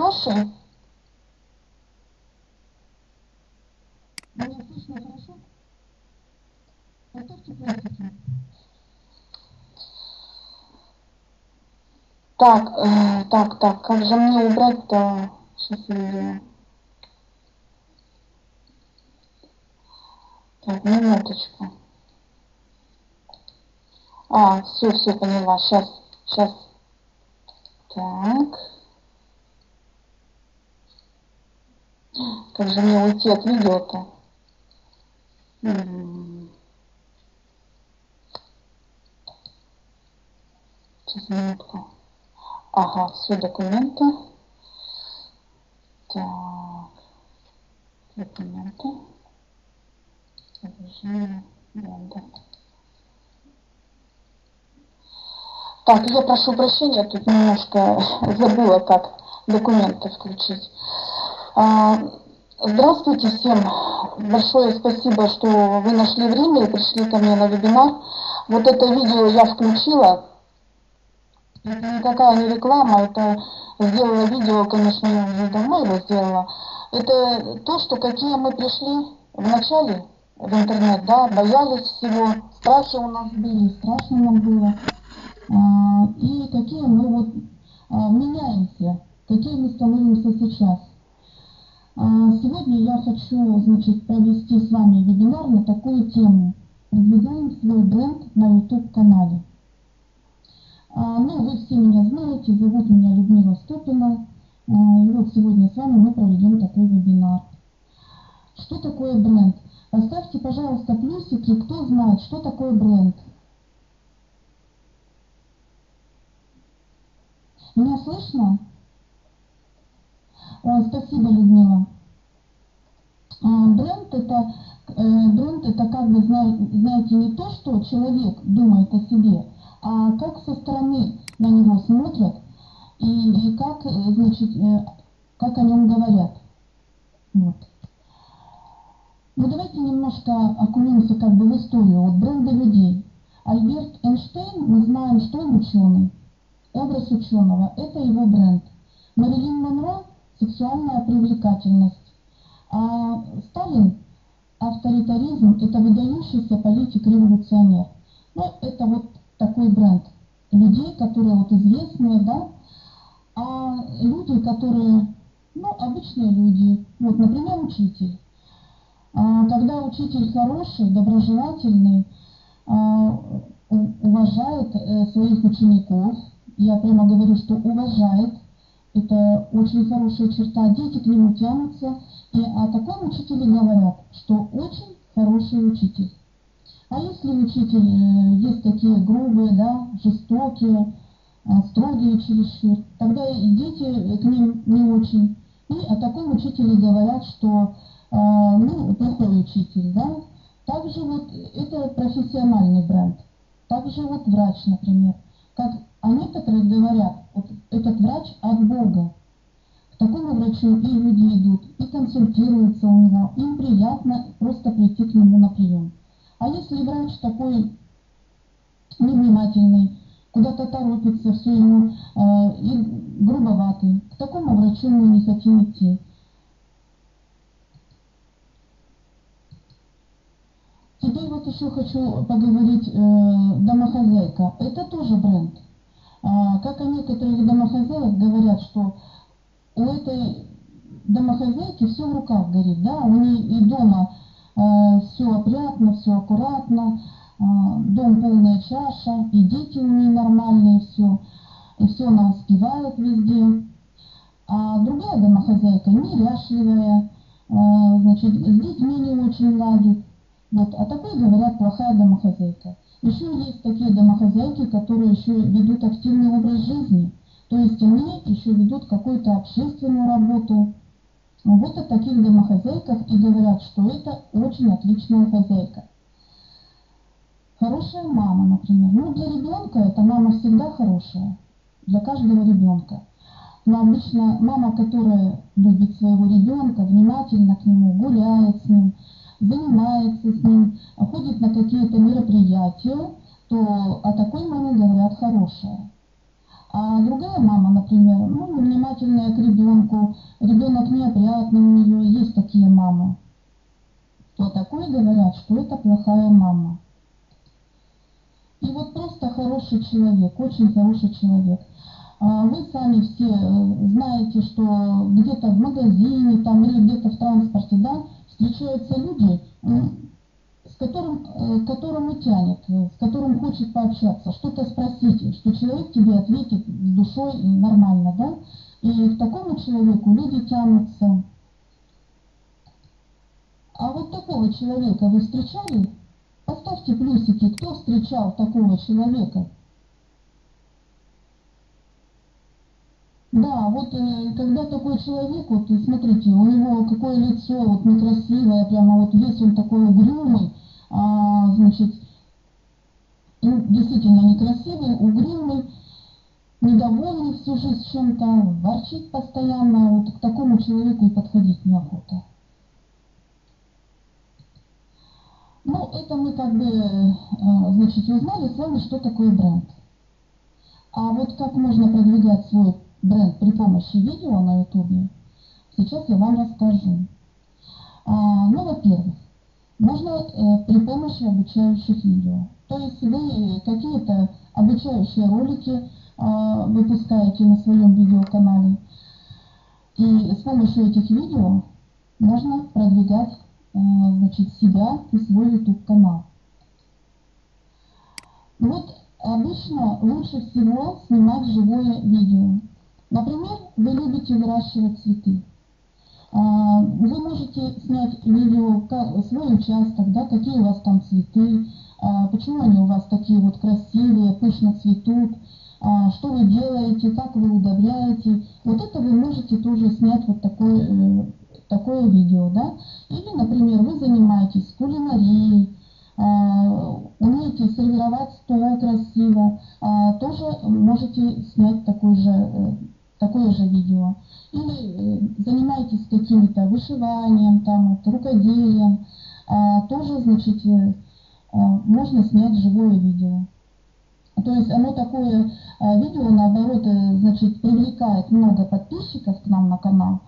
хорошие? Меня слышно хорошо? Поставьте плюсики. Так, э, так, так, как же мне убрать-то? Сейчас видео. Так, минуточку. А, все, все поняла. Сейчас, сейчас. Так. Как же мне уйти от видео-то? Сейчас, минутку. Ага, все документы. Так. Документы. Так, я прошу прощения, тут немножко забыла, как документы включить. А, здравствуйте всем. Большое спасибо, что вы нашли время и пришли ко мне на вебинар. Вот это видео я включила. Это никакая не реклама, это сделала видео, конечно, я уже давно его сделала. Это то, что какие мы пришли в начале в интернет, да, боялись всего, страхи у нас были, страшно нам было. А, и какие мы вот а, меняемся, какие мы становимся сейчас. А, сегодня я хочу значит, провести с вами вебинар на такую тему. Продвигаем свой бренд на YouTube-канале. А, ну, вы все меня знаете, зовут меня Людмила Стопина. А, и вот сегодня с вами мы проведем такой вебинар. Что такое бренд? Поставьте, пожалуйста, плюсики, кто знает, что такое бренд. Меня слышно? Ой, спасибо, Людмила. А, бренд это, э, бренд это как бы, знаете, не то, что человек думает о себе, а как со стороны на него смотрят и, и как, э, значит, э, как о нем говорят. Вот. Ну давайте немножко окунемся как бы в историю вот бренда людей. Альберт Эйнштейн, мы знаем, что он ученый. Образ ученого – это его бренд. Марилин Монро сексуальная привлекательность. А Сталин, авторитаризм, это выдающийся политик-революционер. Ну, это вот такой бренд людей, которые вот известные, да, а люди, которые, ну, обычные люди, вот, например, учитель. А, когда учитель хороший, доброжелательный, а, уважает э, своих учеников, я прямо говорю, что уважает, это очень хорошая черта. Дети к нему тянутся. И о таком учителе говорят, что очень хороший учитель. А если учитель э, есть такие грубые, да, жестокие, э, строгие чересчур, тогда и дети к ним не очень. И о таком учителе говорят, что э, ну, плохой учитель, да. Также вот это профессиональный бренд. Также вот врач, например. Как а некоторые говорят, вот этот врач от Бога. К такому врачу и люди идут, и консультируются у него. Им приятно просто прийти к нему на прием. А если врач такой невнимательный, куда-то торопится, все ему э, и грубоватый, к такому врачу мы не хотим идти. Теперь вот еще хочу поговорить, э, домохозяйка. Это тоже бренд. А, как о некоторых домохозяек говорят, что у этой домохозяйки все в руках горит, да, у нее и дома э, все опрятно, все аккуратно, э, дом полная чаша, и дети у нее нормальные, все, и все она успевает везде. А другая домохозяйка неряшливая, э, значит, с детьми не очень ладит. Вот, а такой, говорят, плохая домохозяйка. Еще есть такие домохозяйки, которые еще ведут активный образ жизни. То есть они еще ведут какую-то общественную работу. Вот о таких домохозяйках и говорят, что это очень отличная хозяйка. Хорошая мама, например. Ну, для ребенка эта мама всегда хорошая. Для каждого ребенка. Но обычно мама, которая любит своего ребенка, внимательно к нему, гуляет с ним, занимается с ним, ходит на какие-то мероприятия, то о такой маме говорят хорошая. А другая мама, например, ну, внимательная к ребенку, ребенок неопрятный у нее, есть такие мамы. То такое говорят, что это плохая мама. И вот просто хороший человек, очень хороший человек. А вы сами все э, знаете, что где-то в магазине там, или где-то в транспорте да, встречаются люди, с которым, э, которому тянет, э, с которым хочет пообщаться, что-то спросить, что человек тебе ответит с душой нормально, да? И к такому человеку люди тянутся. А вот такого человека вы встречали? Поставьте плюсики, кто встречал такого человека. Да, вот э, когда такой человек, вот смотрите, у него какое лицо вот некрасивое, прямо вот весь он такой угрюмый, а, значит, ну, действительно некрасивый, угрюмый, недовольный всю жизнь чем-то, ворчит постоянно, вот к такому человеку и подходить неохота. Ну, это мы как бы, э, значит, узнали с вами, что такое бренд. А вот как можно продвигать свой бренд при помощи видео на ютубе, сейчас я вам расскажу. А, ну, во-первых, можно э, при помощи обучающих видео. То есть вы какие-то обучающие ролики э, выпускаете на своем видеоканале, и с помощью этих видео можно продвигать э, значит, себя и свой YouTube канал. Вот обычно лучше всего снимать живое видео. Например, вы любите выращивать цветы. А, вы можете снять видео, свой участок, да, какие у вас там цветы, а, почему они у вас такие вот красивые, пышно цветут, а, что вы делаете, как вы удобряете. Вот это вы можете тоже снять вот такое, э, такое видео, да. Или, например, вы занимаетесь кулинарией, умеете сервировать стол красиво, тоже можете снять такой же э, такое же видео. Или э, занимаетесь каким-то вышиванием, там, вот, рукоделием, а, тоже, значит, э, а, можно снять живое видео. То есть оно такое видео, наоборот, э, значит, привлекает много подписчиков к нам на канал.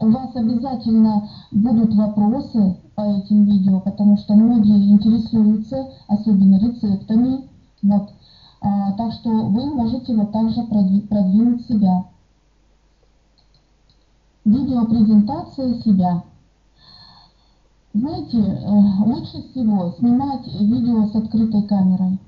У вас обязательно будут вопросы по этим видео, потому что многие интересуются, особенно рецептами. Вот. А, так что вы можете вот также продвинуть себя видеопрезентация себя. Знаете, э, лучше всего снимать видео с открытой камерой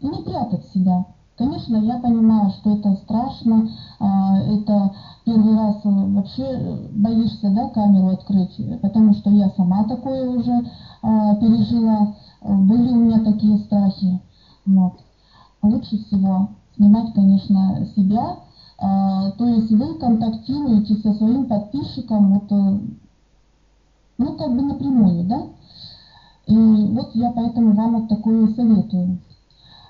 и не прятать себя. Конечно, я понимаю, что это страшно, а, это первый раз э, вообще боишься да, камеру открыть, потому что я сама такое уже а, пережила, были у меня такие страхи. Вот. Лучше всего снимать, конечно, себя, а, то есть вы контактируете со своим подписчиком вот, э, ну, как бы напрямую, да? И вот я поэтому вам вот такое советую.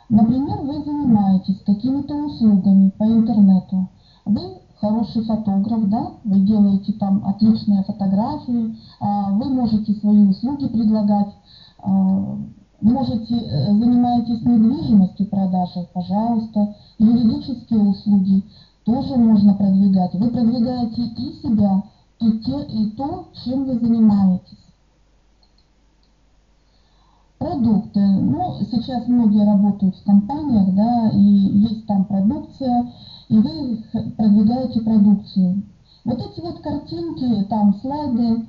Например, вы занимаетесь какими-то услугами по интернету. Вы хороший фотограф, да, вы делаете там отличные фотографии, а, вы можете свои услуги предлагать, а, можете, э, занимаетесь недвижимостью продажей, пожалуйста, юридические услуги, тоже можно продвигать. Вы продвигаете и себя, и, те, и то, чем вы занимаетесь. Продукты. Ну, сейчас многие работают в компаниях, да, и есть там продукция, и вы продвигаете продукцию. Вот эти вот картинки, там слайды,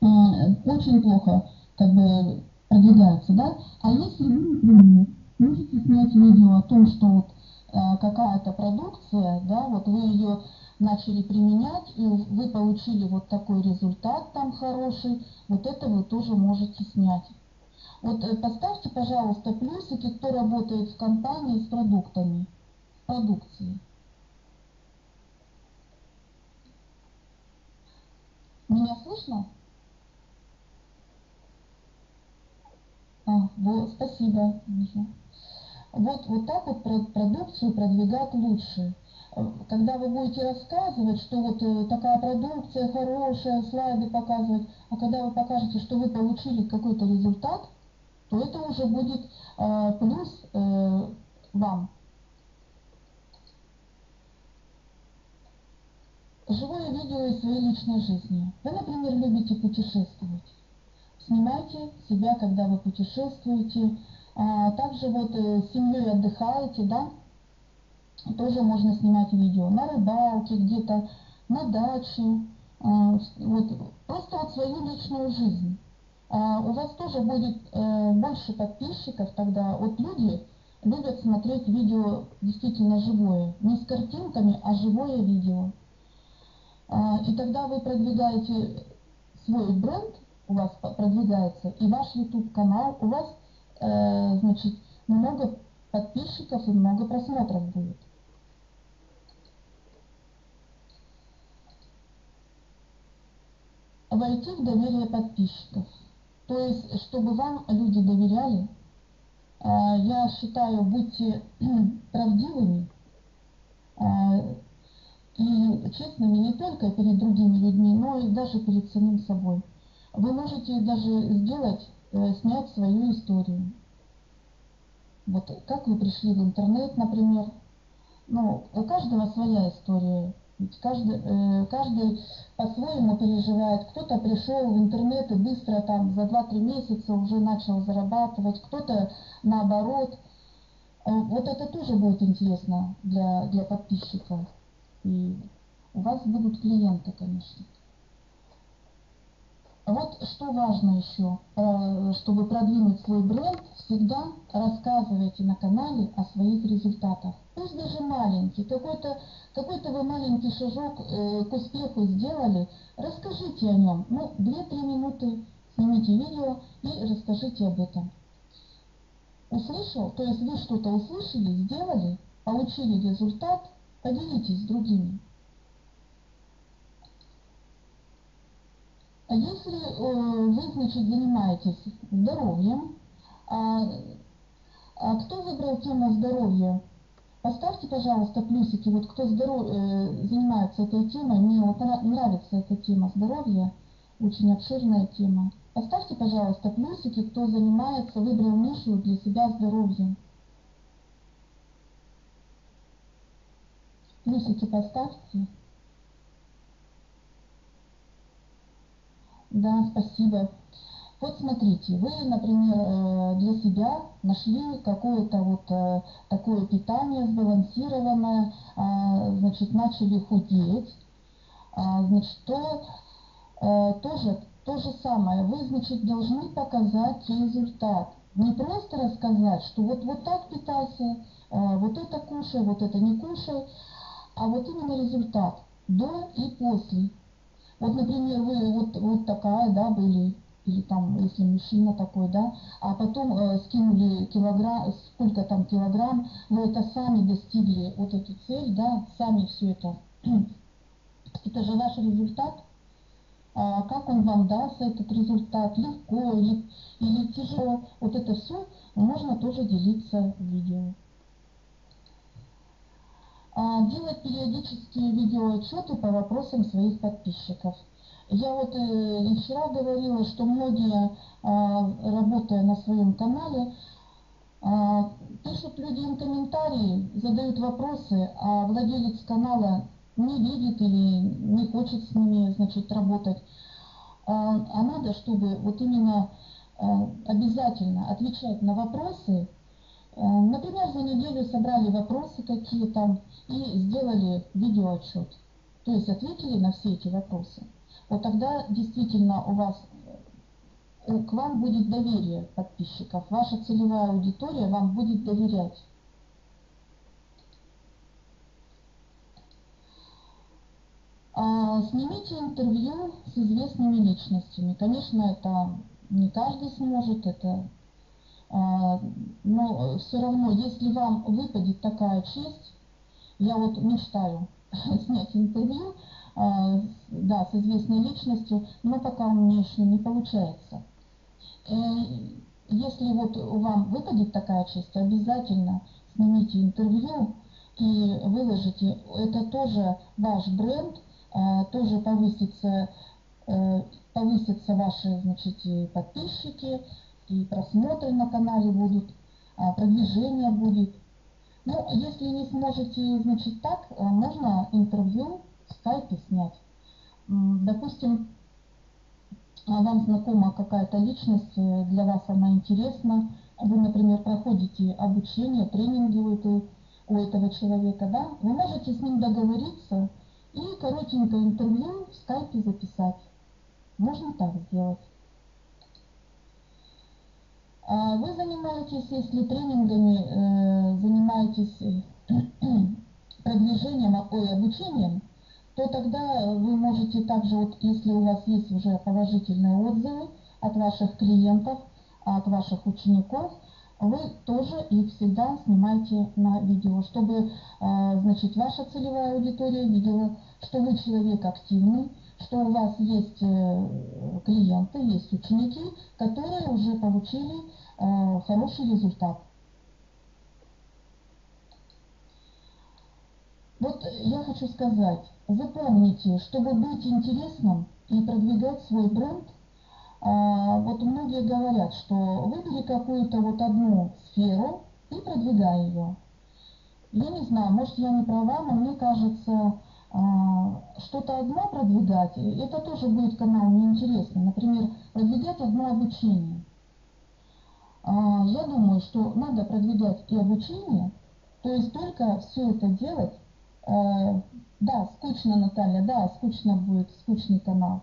очень плохо как бы продвигаются, да. А если вы, например, можете снять видео о том, что вот какая-то продукция, да, вот вы ее начали применять, и вы получили вот такой результат там хороший, вот это вы тоже можете снять. Вот э, поставьте, пожалуйста, плюсики, кто работает в компании с продуктами, продукцией. Меня слышно? А, вот, спасибо, вижу вот, вот так вот продукцию продвигать лучше. Э, когда вы будете рассказывать, что вот э, такая продукция хорошая, слайды показывать, а когда вы покажете, что вы получили какой-то результат, то это уже будет э, плюс э, вам. Живое видео из своей личной жизни. Вы, например, любите путешествовать. Снимайте себя, когда вы путешествуете, а также вот э, с семьей отдыхаете, да, тоже можно снимать видео. На рыбалке где-то, на даче. А, вот, просто вот свою личную жизнь. А у вас тоже будет э, больше подписчиков тогда. Вот люди любят смотреть видео действительно живое. Не с картинками, а живое видео. И тогда вы продвигаете свой бренд, у вас продвигается, и ваш YouTube канал, у вас, э, значит, много подписчиков и много просмотров будет. Войти в доверие подписчиков. То есть, чтобы вам люди доверяли, а, я считаю, будьте правдивыми, а, и честными не только перед другими людьми, но и даже перед самим собой. Вы можете даже сделать, э, снять свою историю. Вот как вы пришли в интернет, например. Ну, у каждого своя история. Ведь каждый, э, каждый по-своему переживает. Кто-то пришел в интернет и быстро там за 2-3 месяца уже начал зарабатывать, кто-то наоборот. Э, вот это тоже будет интересно для, для подписчиков. И у вас будут клиенты, конечно. Вот что важно еще, э, чтобы продвинуть свой бренд, всегда рассказывайте на канале о своих результатах. Пусть даже маленький, какой-то какой, -то, вы маленький шажок э, к успеху сделали, расскажите о нем. Ну, 2-3 минуты снимите видео и расскажите об этом. Услышал, то есть вы что-то услышали, сделали, получили результат, Поделитесь с другими. А если э, вы, значит, занимаетесь здоровьем, а, а кто выбрал тему здоровья? Поставьте, пожалуйста, плюсики, вот кто здоров... э, занимается этой темой, мне вот нравится эта тема здоровья, очень обширная тема. Поставьте, пожалуйста, плюсики, кто занимается, выбрал нишу для себя здоровьем. Плюсики поставьте. Да, спасибо. Вот смотрите, вы, например, э, для себя нашли какое-то вот э, такое питание сбалансированное, а, значит, начали худеть, а, значит, то э, тоже то же самое. Вы, значит, должны показать результат. Не просто рассказать, что вот, вот так питайся, вот это кушай, вот это не кушай, а вот именно результат до и после. Вот, например, вы вот, вот такая, да, были, или там, если мужчина такой, да, а потом э, скинули килограмм, сколько там килограмм, вы это сами достигли, вот эту цель, да, сами все это. это же ваш результат. А как он вам дался, этот результат, легко или, или тяжело, вот это все можно тоже делиться в видео. А, делать периодические видеоотчеты по вопросам своих подписчиков. Я вот э, и вчера говорила, что многие, а, работая на своем канале, а, пишут люди им комментарии, задают вопросы, а владелец канала не видит или не хочет с ними, значит, работать. А надо, чтобы вот именно обязательно отвечать на вопросы, Например, за неделю собрали вопросы какие-то и сделали видеоотчет. То есть ответили на все эти вопросы. Вот тогда действительно у вас э, к вам будет доверие подписчиков. Ваша целевая аудитория вам будет доверять. А, снимите интервью с известными личностями. Конечно, это не каждый сможет, это но все равно, если вам выпадет такая честь, я вот мечтаю снять интервью, а, да, с известной личностью, но пока у меня еще не получается. Э, если вот вам выпадет такая честь, обязательно снимите интервью и выложите. Это тоже ваш бренд, а, тоже повысится, э, повысятся ваши значит, подписчики, и просмотры на канале будут, а, продвижение будет. Ну, если не сможете, значит, так, э, можно интервью в скайпе снять. Допустим, вам знакома какая-то личность, э, для вас она интересна, вы, например, проходите обучение, тренинги у, этой, у этого человека, да, вы можете с ним договориться и коротенькое интервью в скайпе записать. Можно так сделать. А вы занимаетесь, если тренингами, э, занимаетесь э, продвижением, ой, обучением, то тогда вы можете также, вот если у вас есть уже положительные отзывы от ваших клиентов, от ваших учеников, вы тоже их всегда снимаете на видео, чтобы, а, значит, ваша целевая аудитория видела, что вы человек активный, что у вас есть э, клиенты, есть ученики, которые уже получили э, хороший результат. Вот я хочу сказать, запомните, чтобы быть интересным и продвигать свой бренд – а, вот многие говорят, что выбери какую-то вот одну сферу и продвигай ее. Я не знаю, может я не права, но мне кажется, что-то одно продвигать, это тоже будет канал неинтересно. Например, продвигать одно обучение. А, я думаю, что надо продвигать и обучение, то есть только все это делать. Да, скучно, Наталья, да, скучно будет, скучный канал.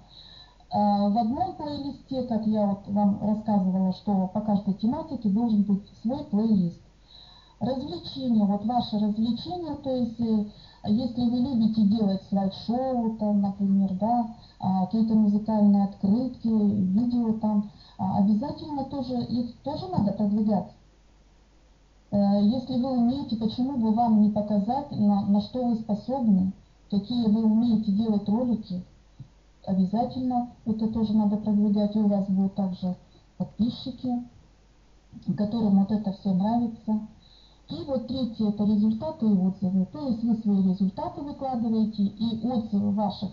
А, в одном плейлисте, как я вот вам рассказывала, что по каждой тематике должен быть свой плейлист. Развлечения, вот ваши развлечения, то есть э, если вы любите делать слайд-шоу, там, например, да, а, какие-то музыкальные открытки, видео там, а, обязательно тоже их тоже надо продвигать. Э, если вы умеете, почему бы вам не показать, на, на что вы способны, какие вы умеете делать ролики, обязательно это тоже надо продвигать. И у вас будут также подписчики, которым вот это все нравится. И вот третье это результаты и отзывы. То есть вы свои результаты выкладываете и отзывы ваших,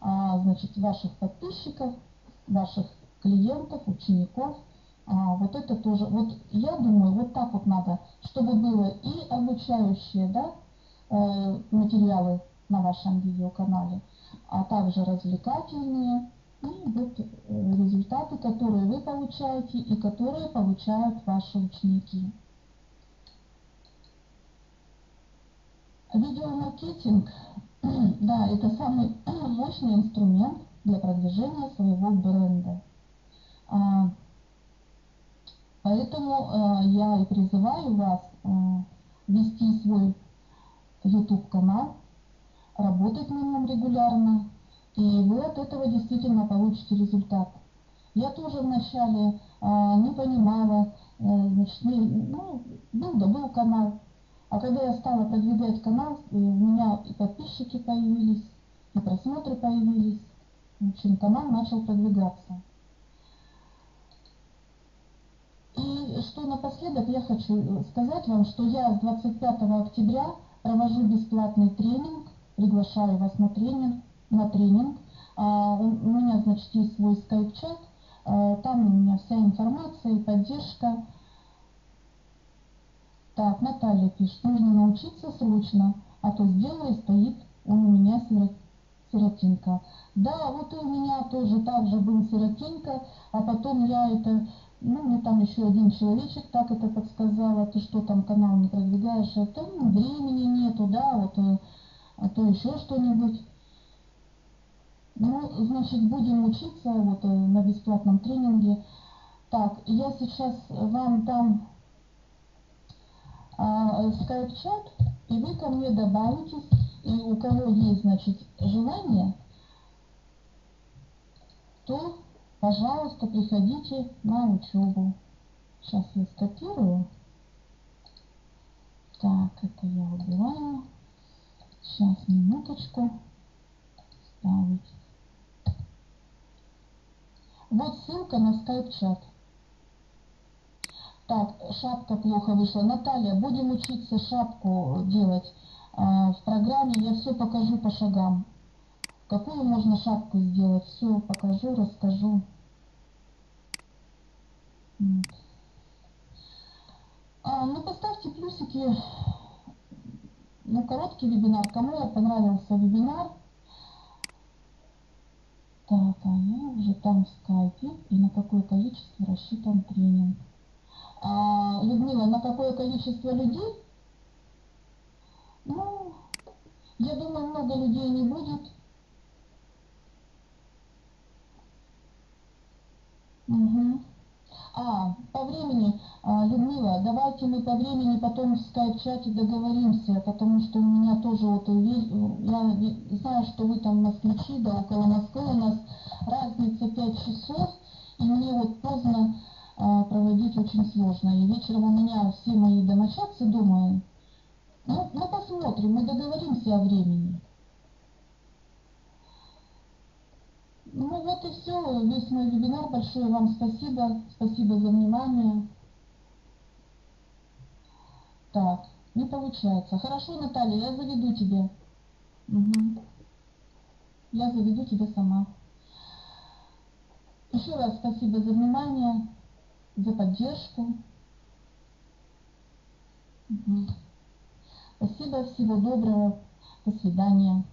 а, значит, ваших подписчиков, ваших клиентов, учеников. А, вот это тоже, вот я думаю, вот так вот надо, чтобы было и обучающие да, э, материалы на вашем видеоканале, а также развлекательные и вот э, результаты, которые вы получаете и которые получают ваши ученики. Видеомаркетинг, да, это самый мощный инструмент для продвижения своего бренда. А, поэтому а, я и призываю вас а, вести свой YouTube канал, работать на нем регулярно, и вы от этого действительно получите результат. Я тоже вначале а, не понимала, значит, не, ну, был да был канал, а когда я стала продвигать канал, у меня и подписчики появились, и просмотры появились, в общем, канал начал продвигаться. И что напоследок я хочу сказать вам, что я с 25 октября провожу бесплатный тренинг приглашаю вас на тренинг. На тренинг. А, у меня, значит, есть свой скайп-чат. А, там у меня Так, Наталья пишет, нужно научиться срочно, а то сделаю, стоит он у меня сирот, сиротинка. Да, вот и у меня тоже так же был сиротинка, а потом я это, ну, мне там еще один человечек так это подсказала, ты что там канал не продвигаешь, а ну, времени нету, да, вот э, а то еще что-нибудь. Ну, значит, будем учиться вот э, на бесплатном тренинге. Так, я сейчас вам дам а, скайп-чат, и вы ко мне добавитесь, и у кого есть, значит, желание, то, пожалуйста, приходите на учебу. Сейчас я скопирую. Так, это я убираю. Сейчас, минуточку. Ставить. Вот ссылка на скайп-чат. Так, шапка плохо вышла. Наталья, будем учиться шапку делать а, в программе. Я все покажу по шагам. Какую можно шапку сделать? Все покажу, расскажу. А, ну, поставьте плюсики ну, короткий вебинар. Кому понравился вебинар, Так, а я уже там в скайпе. И на какое количество рассчитан тренинг? А, Людмила, на какое количество людей? Ну, я думаю, много людей не будет. Угу. А, по времени, а, Людмила, давайте мы по времени потом в скайп-чате договоримся, потому что у меня тоже вот, я знаю, что вы там москвичи, да, около Москвы у нас разница 5 часов, и мне очень сложно. И вечером у меня все мои домочадцы дома. Ну, мы посмотрим, мы договоримся о времени. Ну вот и все, весь мой вебинар. Большое вам спасибо. Спасибо за внимание. Так, не получается. Хорошо, Наталья, я заведу тебя. Угу. Я заведу тебя сама. Еще раз спасибо за внимание, за поддержку. Спасибо, всего доброго. До свидания.